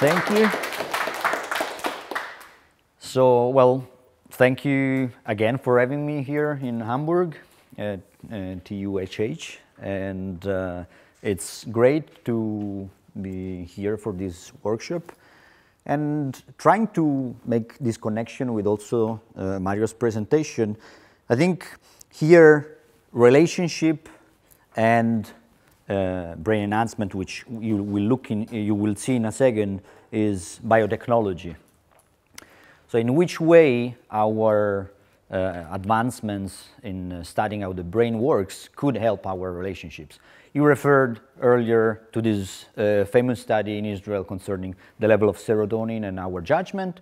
Thank you. So, well, thank you again for having me here in Hamburg at, at TUHH. And uh, it's great to be here for this workshop and trying to make this connection with also uh, Mario's presentation. I think here relationship and uh, brain enhancement, which you will look in, you will see in a second, is biotechnology. So, in which way our uh, advancements in uh, studying how the brain works could help our relationships? You referred earlier to this uh, famous study in Israel concerning the level of serotonin and our judgment.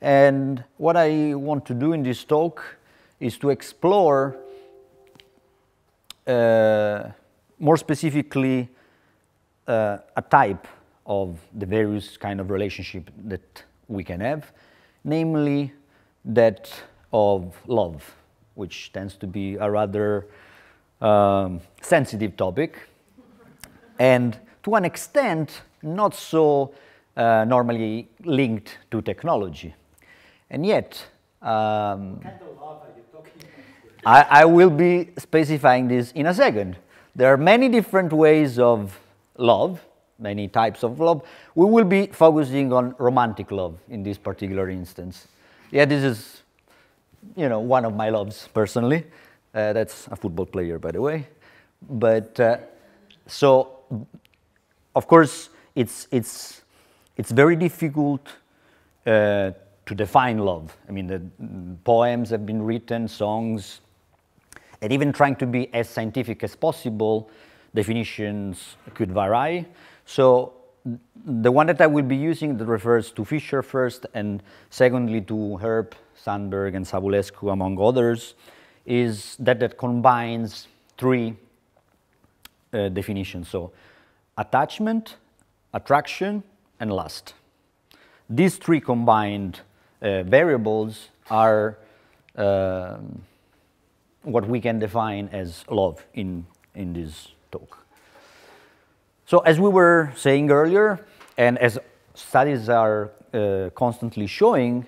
And what I want to do in this talk is to explore uh, more specifically uh, a type of the various kind of relationship that we can have, namely that of love, which tends to be a rather um, sensitive topic, and to an extent not so uh, normally linked to technology. And yet, um, I, I will be specifying this in a second. There are many different ways of love, many types of love. We will be focusing on romantic love in this particular instance. Yeah, this is, you know, one of my loves personally. Uh, that's a football player, by the way. But uh, so, of course, it's it's it's very difficult uh, to define love. I mean, the poems have been written, songs, and even trying to be as scientific as possible, definitions could vary. So the one that I will be using that refers to Fisher first and secondly to Earp, Sandberg, and Savulescu, among others, is that that combines three uh, definitions. So attachment, attraction, and lust. These three combined uh, variables are um, what we can define as love in, in this talk. So as we were saying earlier, and as studies are uh, constantly showing,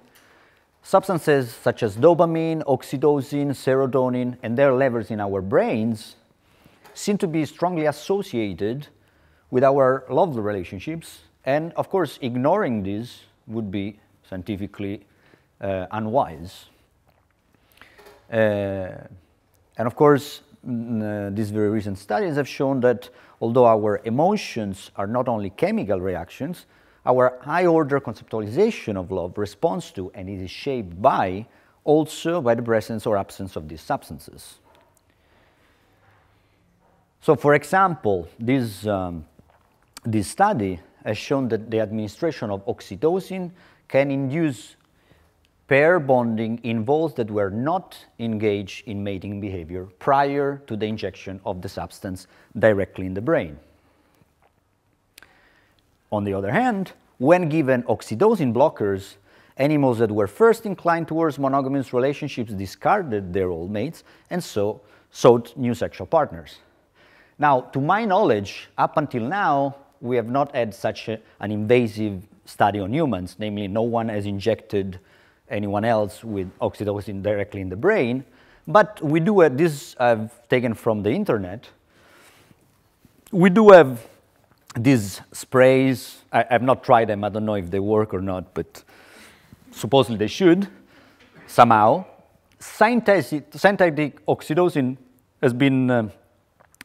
substances such as dopamine, oxytocin, serotonin, and their levels in our brains seem to be strongly associated with our love relationships. And of course, ignoring this would be scientifically uh, unwise. Uh, and of course, these very recent studies have shown that although our emotions are not only chemical reactions, our high order conceptualization of love responds to and is shaped by also by the presence or absence of these substances. So, for example, this, um, this study has shown that the administration of oxytocin can induce pair bonding in voles that were not engaged in mating behavior prior to the injection of the substance directly in the brain. On the other hand, when given oxytocin blockers, animals that were first inclined towards monogamous relationships discarded their old mates and so sought new sexual partners. Now, to my knowledge, up until now, we have not had such a, an invasive study on humans, namely, no one has injected anyone else with oxytocin directly in the brain. But we do have, this I've taken from the internet. We do have these sprays. I, have not tried them. I don't know if they work or not, but supposedly they should somehow. Synthetic, synthetic oxytocin has been uh,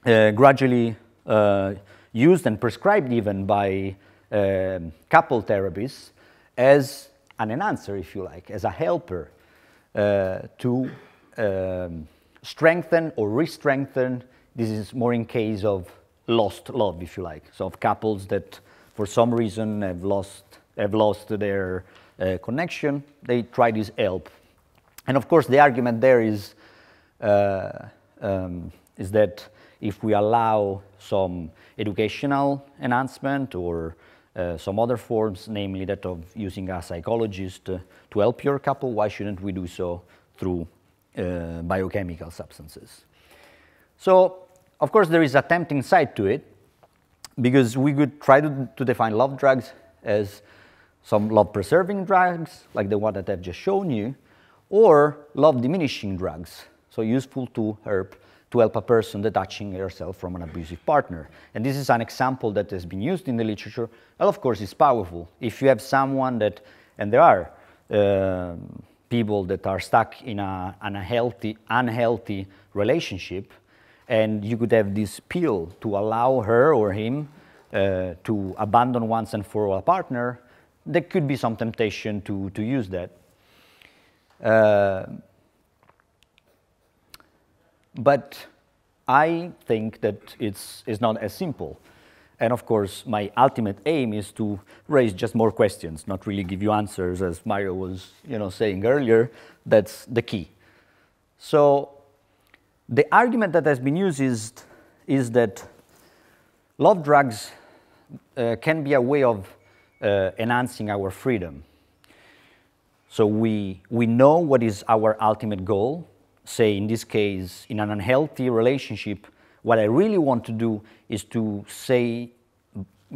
uh, gradually uh, used and prescribed even by um, couple therapists as an enhancer, if you like, as a helper uh, to um, strengthen or re-strengthen. This is more in case of lost love, if you like. So of couples that for some reason have lost, have lost their uh, connection, they try this help. And of course, the argument there is, uh, um, is that if we allow some educational enhancement or uh, some other forms, namely that of using a psychologist uh, to help your couple, why shouldn't we do so through uh, biochemical substances? So, of course, there is a tempting side to it because we could try to, to define love drugs as some love-preserving drugs, like the one that I've just shown you, or love-diminishing drugs, so useful to help to help a person detaching herself from an abusive partner. And this is an example that has been used in the literature, and of course it's powerful. If you have someone that, and there are uh, people that are stuck in a, unhealthy, unhealthy relationship, and you could have this pill to allow her or him uh, to abandon once and for all a partner, there could be some temptation to, to use that. Uh, but I think that it's, it's not as simple. And of course, my ultimate aim is to raise just more questions, not really give you answers, as Mario was you know, saying earlier. That's the key. So the argument that has been used is, is that love drugs uh, can be a way of uh, enhancing our freedom. So we, we know what is our ultimate goal. Say, in this case, in an unhealthy relationship, what I really want to do is to say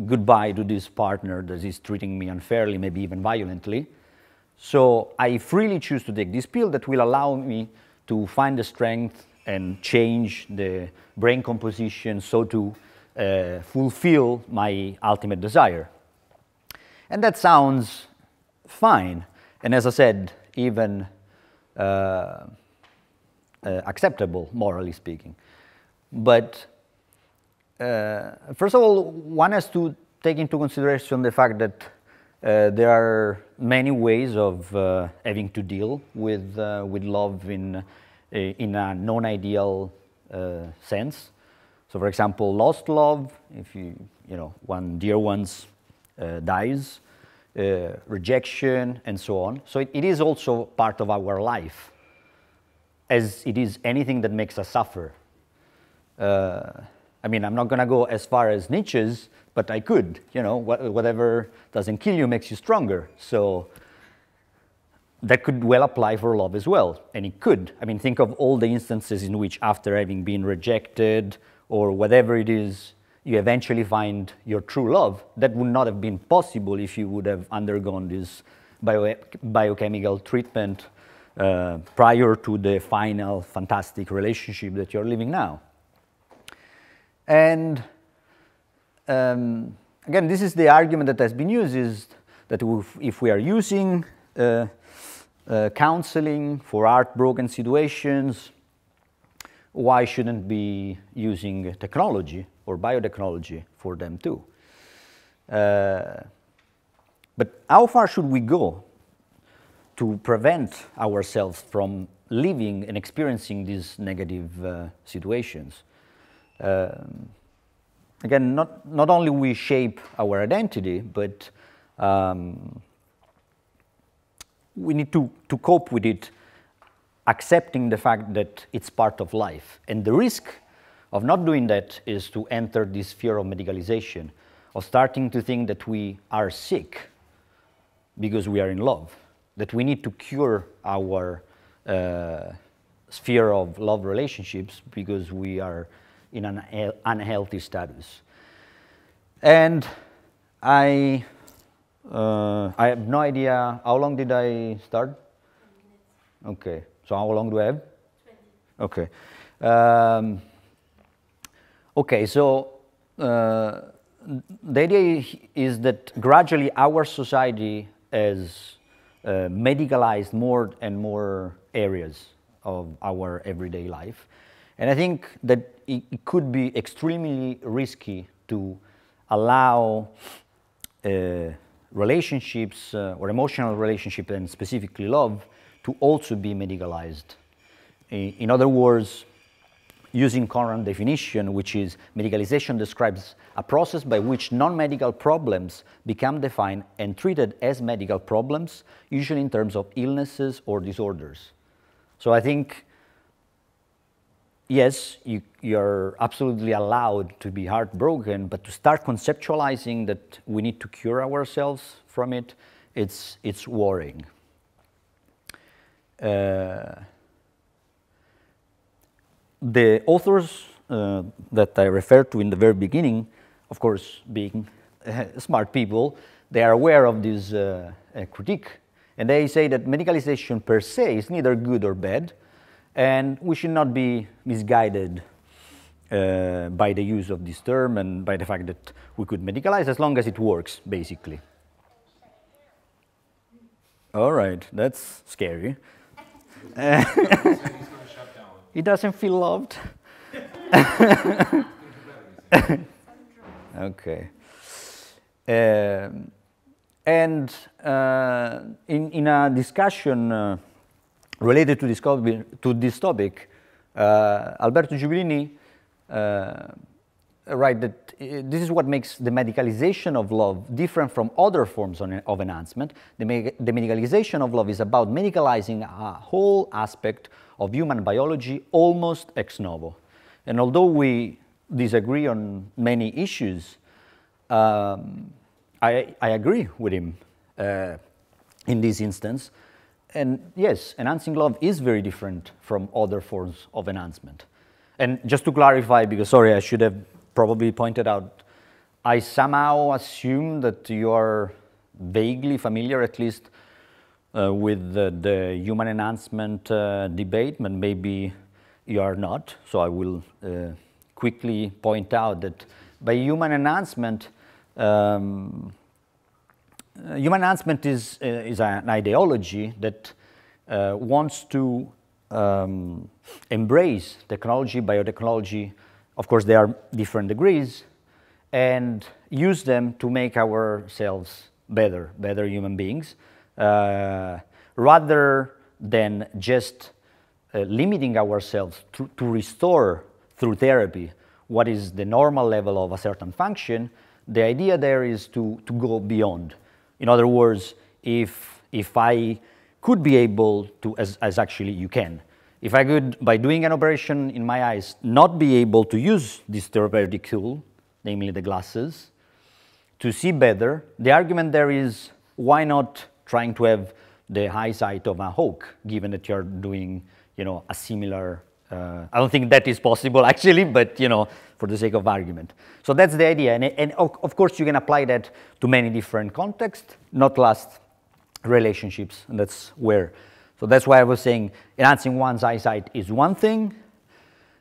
goodbye to this partner that is treating me unfairly, maybe even violently. So I freely choose to take this pill that will allow me to find the strength and change the brain composition so to uh, fulfill my ultimate desire. And that sounds fine. And as I said, even uh, acceptable, morally speaking. But uh, first of all, one has to take into consideration the fact that uh, there are many ways of uh, having to deal with, uh, with love in in a non-ideal uh, sense. So for example, lost love, if you, you know, one dear one's uh, dies, uh, rejection, and so on. So it, it is also part of our life, as it is anything that makes us suffer. Uh, I mean, I'm not going to go as far as Nietzsche's, but I could. You know, whatever doesn't kill you makes you stronger. So that could well apply for love as well, and it could. I mean, think of all the instances in which after having been rejected or whatever it is, you eventually find your true love. That would not have been possible if you would have undergone this bio biochemical treatment uh, prior to the final fantastic relationship that you're living now. And um, again, this is the argument that has been used is that if we are using uh, uh, counseling for heartbroken situations, why shouldn't be using technology or biotechnology for them too? Uh, but how far should we go to prevent ourselves from living and experiencing these negative uh, situations? Um, again, not, not only we shape our identity, but um, we need to, to cope with it accepting the fact that it's part of life. And the risk of not doing that is to enter this fear of medicalization, of starting to think that we are sick because we are in love, that we need to cure our uh, sphere of love relationships because we are in an unhealthy status. And I uh, I have no idea. How long did I start? Okay. So how long do I have? 20. Okay. Um, okay, so uh, the idea is that gradually our society has uh, medicalized more and more areas of our everyday life. And I think that it, it could be extremely risky to allow uh, relationships uh, or emotional relationship and specifically love to also be medicalized. In other words, using current definition, which is medicalization describes a process by which non-medical problems become defined and treated as medical problems, usually in terms of illnesses or disorders. So I think yes, you, you're absolutely allowed to be heartbroken, but to start conceptualizing that we need to cure ourselves from it, it's, it's worrying. Uh, the authors uh, that I referred to in the very beginning, of course, being uh, smart people, they are aware of this uh, uh, critique, and they say that medicalization per se is neither good or bad, and we should not be misguided uh, by the use of this term and by the fact that we could medicalize as long as it works, basically. All right, that's scary. he doesn't feel loved. okay. Um, and uh, in, in a discussion uh, related to this, to this topic, uh, Alberto Giubilini uh, write that uh, this is what makes the medicalization of love different from other forms of enhancement. The, the medicalization of love is about medicalizing a whole aspect of human biology almost ex novo. And although we disagree on many issues, um, I, I, agree with him uh, in this instance. And yes, enhancing love is very different from other forms of enhancement. And just to clarify, because sorry, I should have probably pointed out, I somehow assume that you are vaguely familiar, at least, with the, the, human enhancement uh, debate, but maybe you are not. So I will uh, quickly point out that by human enhancement, um, uh, human enhancement is, uh, is an ideology that uh, wants to um, embrace technology, biotechnology, of course there are different degrees, and use them to make ourselves better, better human beings, uh, rather than just uh, limiting ourselves to, to restore through therapy what is the normal level of a certain function, the idea there is to, to go beyond. In other words, if, if I could be able to, as, as actually you can, if I could, by doing an operation in my eyes, not be able to use this therapeutic tool, namely the glasses, to see better, the argument there is why not trying to have the eyesight of a hawk, given that you're doing, you know, a similar. Uh, I don't think that is possible actually, but you know, for the sake of argument. So that's the idea, and, and of course you can apply that to many different contexts, not last relationships, and that's where so that's why I was saying enhancing one's eyesight is one thing,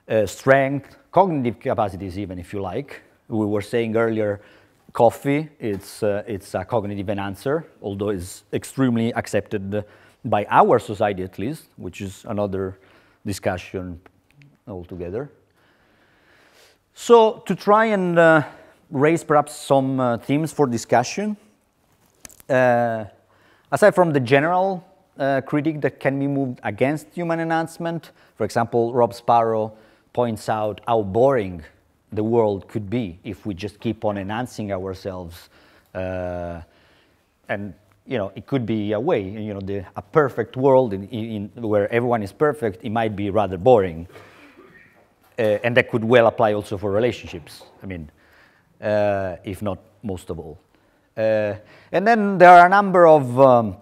uh, strength, cognitive capacities even if you like. We were saying earlier, coffee, it's, uh, it's a cognitive enhancer, although it's extremely accepted by our society at least, which is another discussion altogether. So to try and uh, raise perhaps some uh, themes for discussion, uh, aside from the general uh, critique that can be moved against human enhancement. For example, Rob Sparrow points out how boring the world could be if we just keep on enhancing ourselves. Uh, and you know, it could be a way, you know, the, a perfect world in, in, where everyone is perfect, it might be rather boring. Uh, and that could well apply also for relationships, I mean, uh, if not most of all. Uh, and then there are a number of um,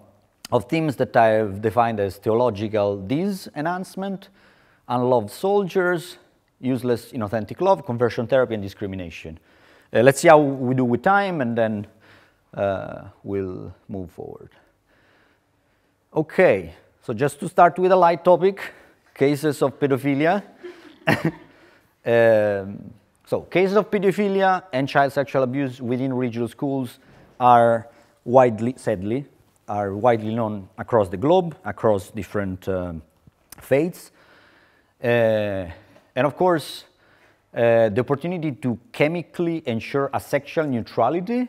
of themes that I have defined as theological dis enhancement, unloved soldiers, useless inauthentic love, conversion therapy, and discrimination. Uh, let's see how we do with time, and then uh, we'll move forward. Okay, so just to start with a light topic, cases of pedophilia. um, so cases of pedophilia and child sexual abuse within religious schools are widely, sadly, are widely known across the globe, across different um, faiths. Uh, and of course, uh, the opportunity to chemically ensure a sexual neutrality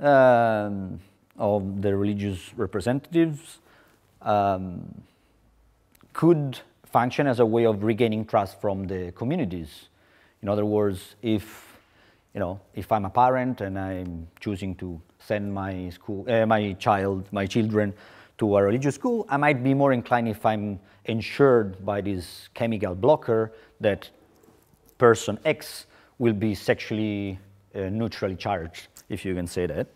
um, of the religious representatives um, could function as a way of regaining trust from the communities. In other words, if you know, if I'm a parent and I'm choosing to send my school, uh, my child, my children to a religious school, I might be more inclined if I'm ensured by this chemical blocker that person X will be sexually uh, neutrally charged, if you can say that.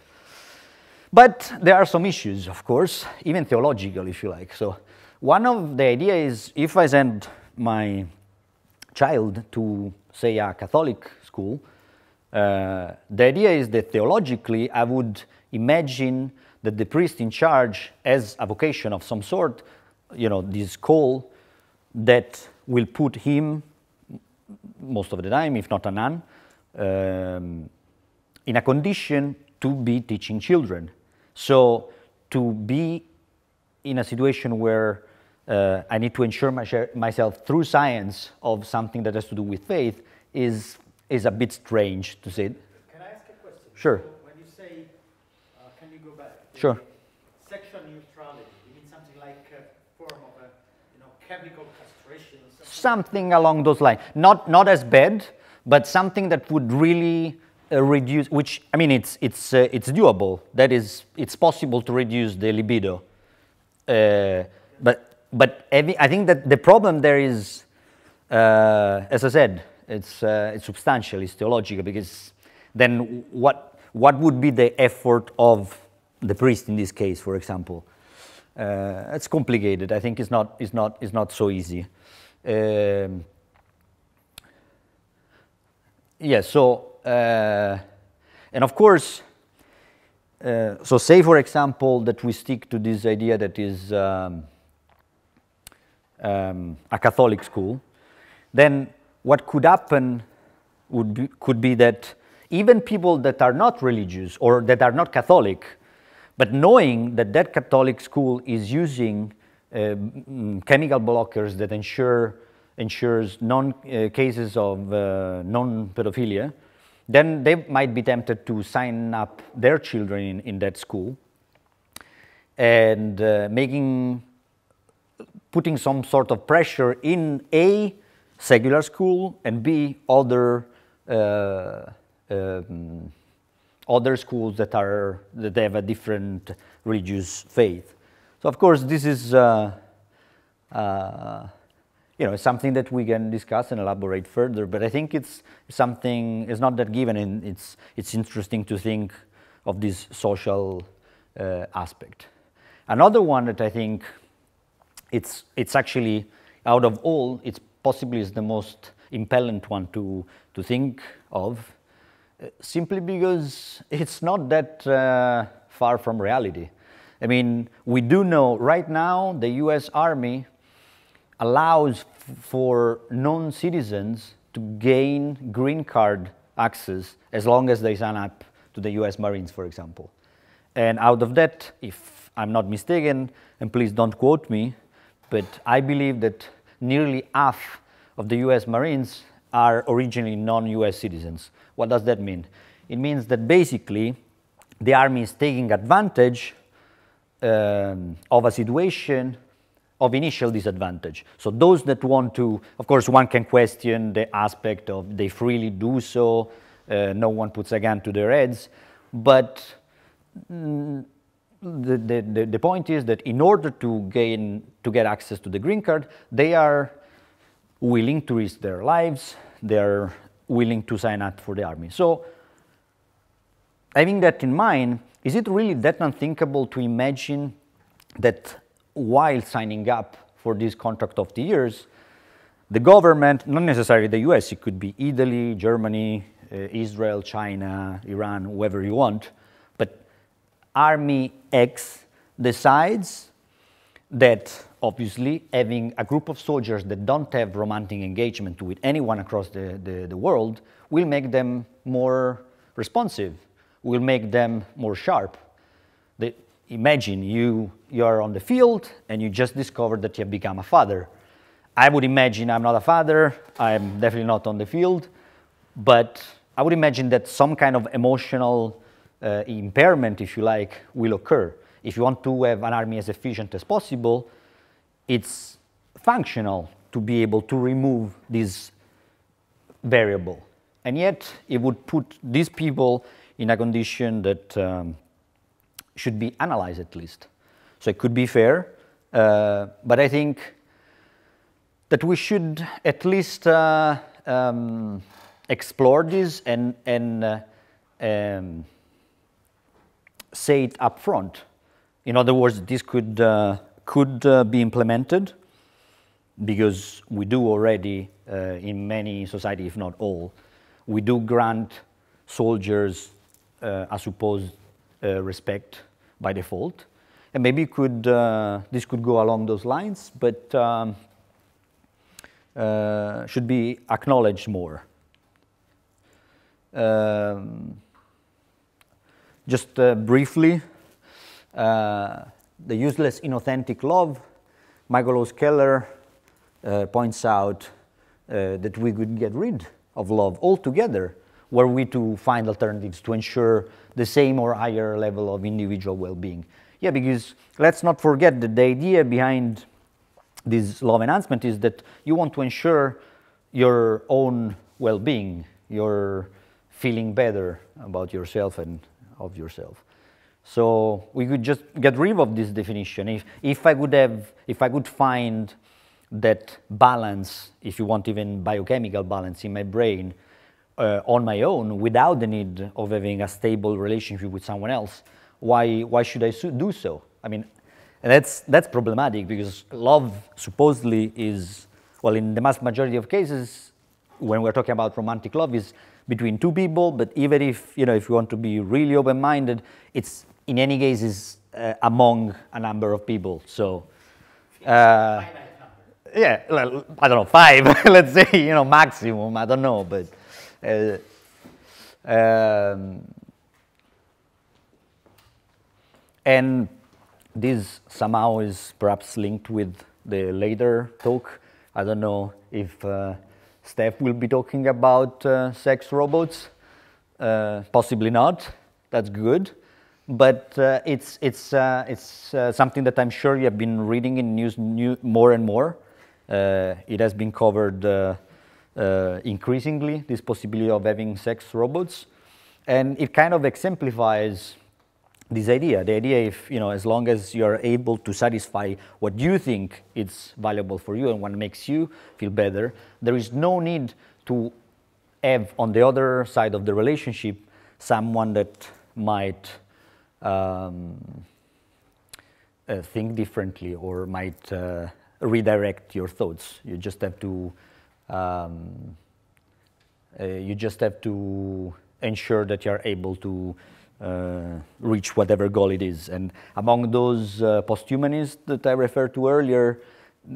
But there are some issues, of course, even theological, if you like. So one of the idea is if I send my child to, say, a Catholic school, uh, the idea is that theologically I would imagine that the priest in charge has a vocation of some sort, you know, this call that will put him, most of the time, if not a nun, um, in a condition to be teaching children. So to be in a situation where uh, I need to ensure my, myself through science of something that has to do with faith is, is a bit strange to say. Can I ask a question? Sure. So when you say, uh, can you go back? Sure. Sexual neutrality, you mean something like a form of a, you know, chemical castration or something? Something along those lines. Not, not as bad, but something that would really uh, reduce, which, I mean, it's, it's, uh, it's doable. That is, it's possible to reduce the libido. Uh, but but I think that the problem there is, uh, as I said, it's, uh, it's substantial, it's theological, because then what, what would be the effort of the priest in this case, for example? Uh, it's complicated. I think it's not, it's not, it's not so easy. Um, yeah, so, uh, and of course, uh, so say, for example, that we stick to this idea that is um, um, a Catholic school, then what could happen would be, could be that even people that are not religious or that are not Catholic, but knowing that that Catholic school is using uh, chemical blockers that ensure ensures non uh, cases of uh, non-pedophilia, then they might be tempted to sign up their children in, in that school and uh, making putting some sort of pressure in A, secular school, and B, other, uh, um, other schools that, are, that have a different religious faith. So of course this is uh, uh, you know, something that we can discuss and elaborate further, but I think it's something, it's not that given, and it's, it's interesting to think of this social uh, aspect. Another one that I think it's, it's actually, out of all, it's possibly is the most impellent one to, to think of, simply because it's not that uh, far from reality. I mean, we do know right now the US Army allows for non-citizens to gain green card access as long as they sign up to the US Marines, for example. And out of that, if I'm not mistaken, and please don't quote me, but I believe that nearly half of the US Marines are originally non-US citizens. What does that mean? It means that basically the army is taking advantage um, of a situation of initial disadvantage. So those that want to, of course, one can question the aspect of they freely do so, uh, no one puts a gun to their heads, but mm, the, the, the, point is that in order to gain to get access to the green card, they are willing to risk their lives. They are willing to sign up for the army. So, having that in mind, is it really that unthinkable to imagine that while signing up for this contract of the years, the government, not necessarily the US, it could be Italy, Germany, uh, Israel, China, Iran, whoever you want, but Army X decides that obviously having a group of soldiers that don't have romantic engagement with anyone across the, the, the world will make them more responsive, will make them more sharp. Imagine you, you are on the field and you just discovered that you have become a father. I would imagine I'm not a father, I'm definitely not on the field, but I would imagine that some kind of emotional uh, impairment, if you like, will occur. If you want to have an army as efficient as possible, it's functional to be able to remove this variable. And yet, it would put these people in a condition that um, should be analyzed at least. So it could be fair, uh, but I think that we should at least uh, um, explore this and, and uh, um, say it up front. In other words, this could, uh, could uh, be implemented because we do already uh, in many societies, if not all, we do grant soldiers uh, a supposed uh, respect by default. And maybe could, uh, this could go along those lines, but um, uh, should be acknowledged more. Um, just uh, briefly, uh, the useless inauthentic love, Michael Hauskeller uh, points out that we could get rid of love altogether were we to find alternatives to ensure the same or higher level of individual well-being. Yeah, because let's not forget that the idea behind this love enhancement is that you want to ensure your own well-being, your feeling better about yourself and of yourself. So we could just get rid of this definition. If, if I could have, if I could find that balance, if you want even biochemical balance in my brain, uh, on my own without the need of having a stable relationship with someone else, why, why should I do so? I mean, that's, that's problematic because love supposedly is, well, in the mass majority of cases, when we're talking about romantic love, is between two people, but even if, you know, if you want to be really open-minded, it's in any case is uh, among a number of people. So, uh, yeah, I don't know, five, let's say, you know, maximum, I don't know, but uh, um, and this somehow is perhaps linked with the later talk. I don't know if uh, Steph will be talking about uh, sex robots. Uh, possibly not. That's good. But uh, it's, it's, uh, it's something that I'm sure you have been reading in news new, more and more. it has been covered uh, increasingly, this possibility of having sex robots. And it kind of exemplifies this idea. The idea if, you know, as long as you're able to satisfy what you think is valuable for you and what makes you feel better, there is no need to have on the other side of the relationship someone that might um, uh, think differently or might uh, redirect your thoughts. You just have to um, uh, you just have to ensure that you are able to uh, reach whatever goal it is. And among those uh, posthumanists that I referred to earlier,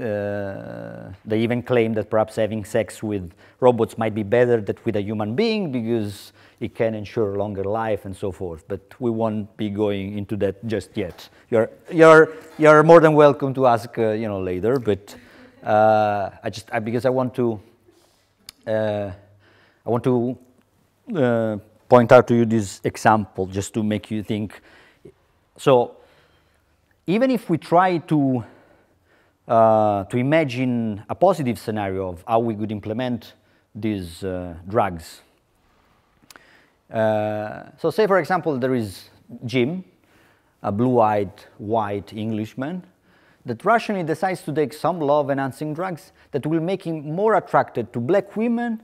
uh, they even claim that perhaps having sex with robots might be better than with a human being because it can ensure longer life and so forth. But we won't be going into that just yet. You're, you're, you're more than welcome to ask uh, you know, later, but uh, I just I, because I want to uh, I want to uh, point out to you this example just to make you think. So even if we try to uh, to imagine a positive scenario of how we could implement these uh, drugs. Uh, so say, for example, there is Jim, a blue-eyed white Englishman, that rationally decides to take some love-enhancing drugs that will make him more attracted to black women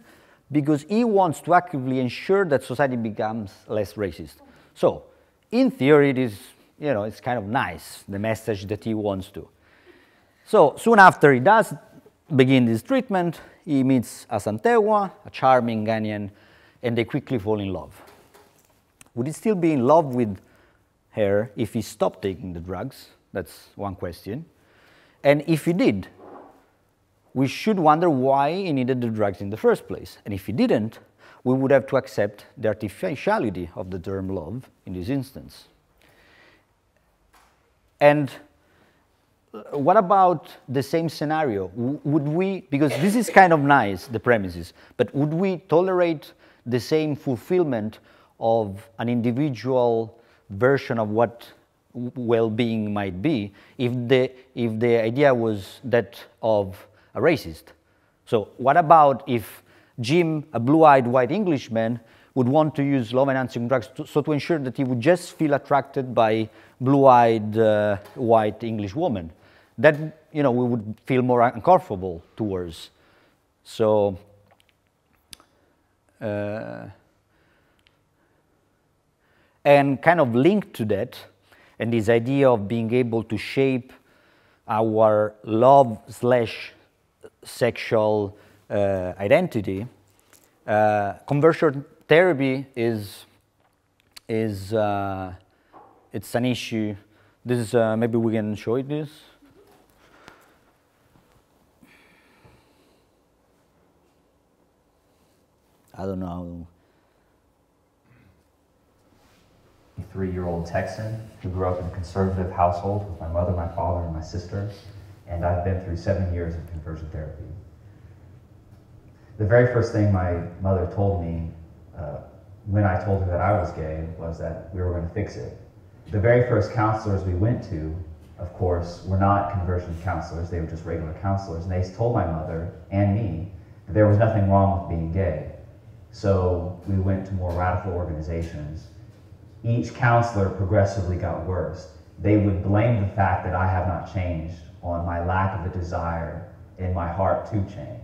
because he wants to actively ensure that society becomes less racist. So, in theory, it is, you know, it's kind of nice, the message that he wants to. So, soon after he does begin this treatment, he meets Asantewaa, a charming Ghanaian, and they quickly fall in love. Would he still be in love with her if he stopped taking the drugs? That's one question. And if he did, we should wonder why he needed the drugs in the first place. And if he didn't, we would have to accept the artificiality of the term love in this instance. And what about the same scenario? Would we, because this is kind of nice, the premises, but would we tolerate the same fulfillment of an individual version of what well-being might be if the, if the idea was that of a racist. So what about if Jim, a blue-eyed white Englishman, would want to use love-enhancing drugs to, so to ensure that he would just feel attracted by blue-eyed uh, white English woman? That, you know, we would feel more uncomfortable towards. So, uh, and kind of linked to that, and this idea of being able to shape our love slash sexual uh, identity, uh, conversion therapy is, is uh, it's an issue. This is, uh, maybe we can show it this. I don't know. A three-year-old Texan who grew up in a conservative household with my mother, my father, and my sister, and I've been through seven years of conversion therapy. The very first thing my mother told me uh, when I told her that I was gay was that we were going to fix it. The very first counselors we went to, of course, were not conversion counselors, they were just regular counselors, and they told my mother and me that there was nothing wrong with being gay. So we went to more radical organizations. Each counselor progressively got worse. They would blame the fact that I have not changed on my lack of a desire in my heart to change.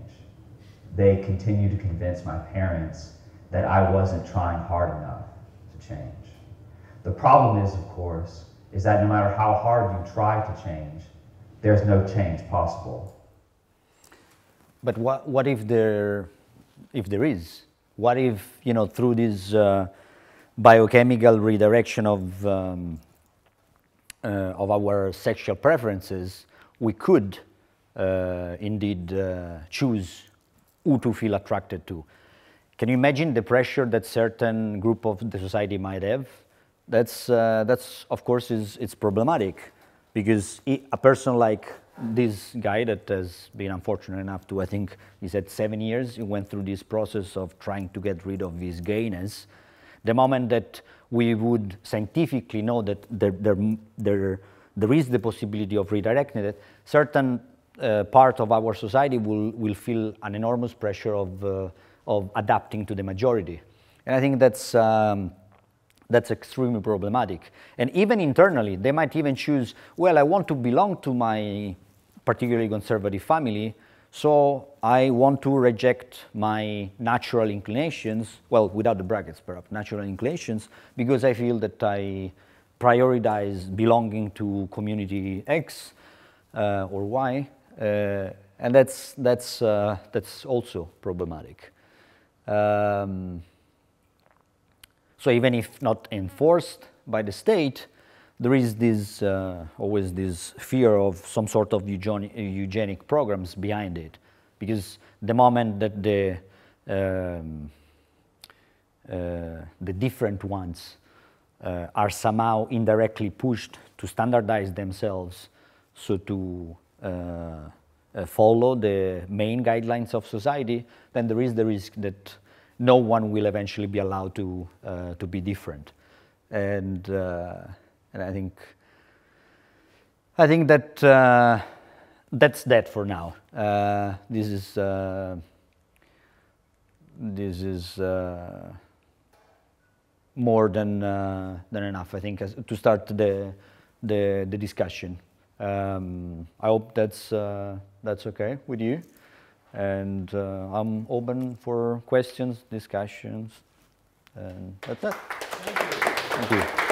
They continued to convince my parents that I wasn't trying hard enough to change. The problem is, of course, is that no matter how hard you try to change, there's no change possible. But what, what if there, if there is? What if, you know, through this uh, biochemical redirection of, um, uh, of our sexual preferences, we could uh, indeed uh, choose who to feel attracted to? Can you imagine the pressure that certain group of the society might have? That's, uh, that's of course, is, it's problematic because a person like this guy that has been unfortunate enough to, I think he said seven years, he went through this process of trying to get rid of his gayness. The moment that we would scientifically know that there, there, there, there is the possibility of redirecting it, certain uh, part of our society will, will feel an enormous pressure of, uh, of adapting to the majority. And I think that's, um, that's extremely problematic. And even internally, they might even choose, well, I want to belong to my particularly conservative family, so I want to reject my natural inclinations, well, without the brackets, perhaps, natural inclinations, because I feel that I prioritize belonging to community X uh, or Y, uh, and that's, that's, uh, that's also problematic. Um, so even if not enforced by the state, there is this, uh, always this fear of some sort of eugenic programs behind it. Because the moment that the, um, uh, the different ones uh, are somehow indirectly pushed to standardize themselves so to uh, uh, follow the main guidelines of society, then there is the risk that no one will eventually be allowed to, uh, to be different. And and I think, I think that uh, that's that for now. Uh, this is, uh, this is uh, more than, uh, than enough, I think, as, to start the, the, the discussion. Um, I hope that's, uh, that's okay with you. And I'm open for questions, discussions, and that's it. Thank you. Thank you.